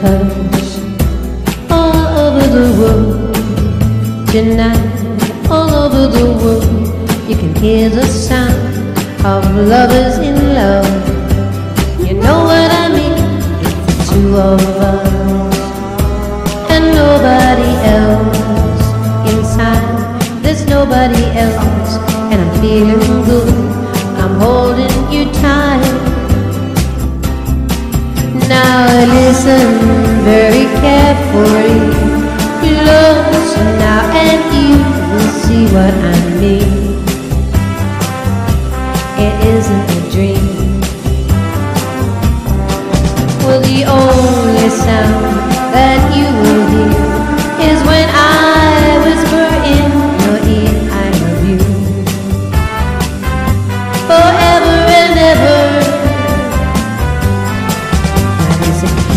hurts all over the world tonight. All over the world, you can hear the sound of lovers in love. You know what I mean? It's the two of us and nobody else inside. There's nobody else, and I'm feeling good. I'm holding you tight now listen very carefully. Close now, and you will see what I mean. It isn't a dream. Well, the only sound that you will hear is when I whisper in your ear, I love you forever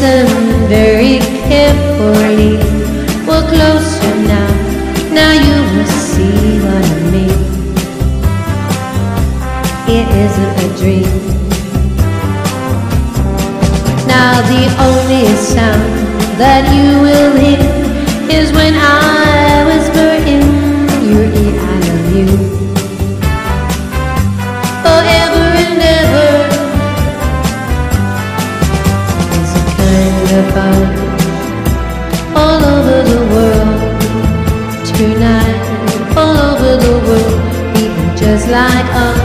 listen very carefully. We're closer now. Now you will see what I mean. It isn't a dream. Now the only sound that you will hear is when I whisper in your ear, I love you Like of